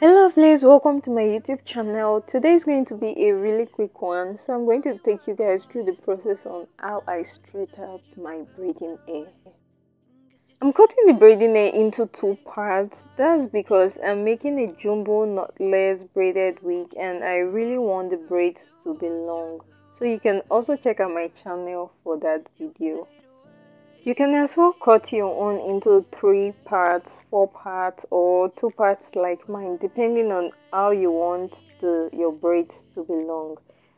hello please. Welcome to my youtube channel. Today is going to be a really quick one so i'm going to take you guys through the process on how i straight out my braiding hair i'm cutting the braiding hair into two parts. That's because i'm making a jumbo knotless braided wig and i really want the braids to be long. So you can also check out my channel for that video you can as well cut your own into three parts, four parts or two parts like mine depending on how you want the, your braids to be long.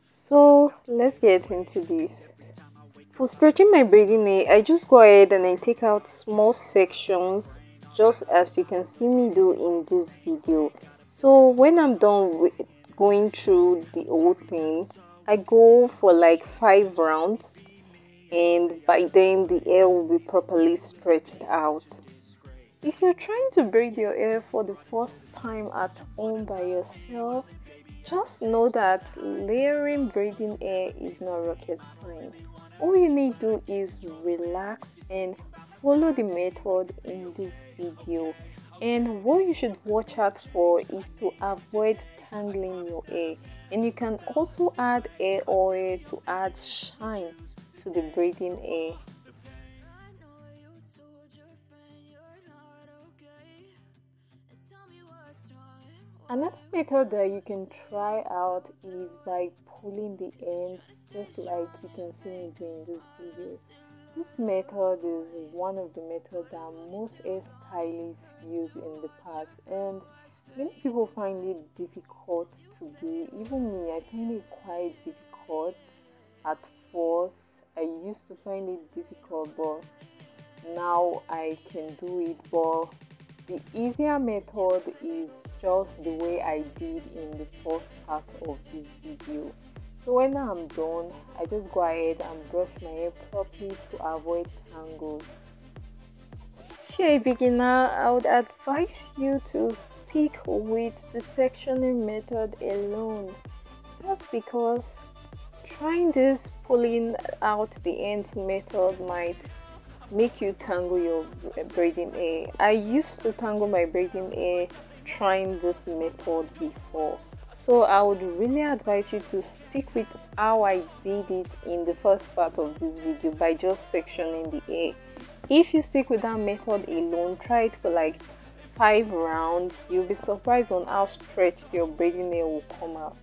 So let's get into this. For stretching my braiding hair, I just go ahead and I take out small sections just as you can see me do in this video. So when I'm done with going through the whole thing, I go for like five rounds and by then the hair will be properly stretched out. If you're trying to braid your hair for the first time at home by yourself, just know that layering braiding hair is not rocket science. All you need to do is relax and follow the method in this video. And what you should watch out for is to avoid tangling your hair. And you can also add hair oil to add shine to the braiding hair. Another method that you can try out is by pulling the ends just like you can see me doing this video. This method is one of the methods that most hairstylists use in the past and many people find it difficult to do. Even me, I find it quite difficult at first i used to find it difficult but now i can do it. But the easier method is just the way i did in the first part of this video. So when i'm done i just go ahead and brush my hair properly to avoid tangles. If you're a beginner i would advise you to stick with the sectioning method alone. That's because Trying this pulling out the ends method might make you tangle your braiding hair. I used to tangle my braiding hair trying this method before. So I would really advise you to stick with how I did it in the first part of this video by just sectioning the hair. If you stick with that method alone, try it for like 5 rounds. You'll be surprised on how stretched your braiding hair will come out.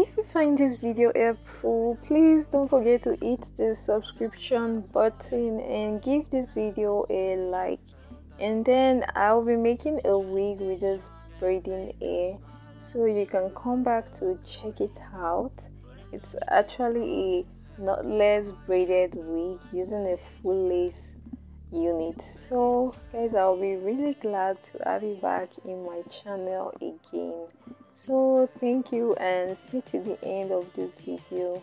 If you find this video helpful, please don't forget to hit the subscription button and give this video a like. And then I'll be making a wig with this braiding hair so you can come back to check it out. It's actually a knotless braided wig using a full lace unit. So guys i'll be really glad to have you back in my channel again. So thank you and stay to the end of this video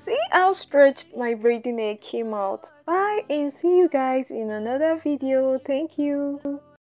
See how stretched my braiding hair came out. Bye and see you guys in another video. Thank you.